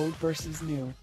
old versus new.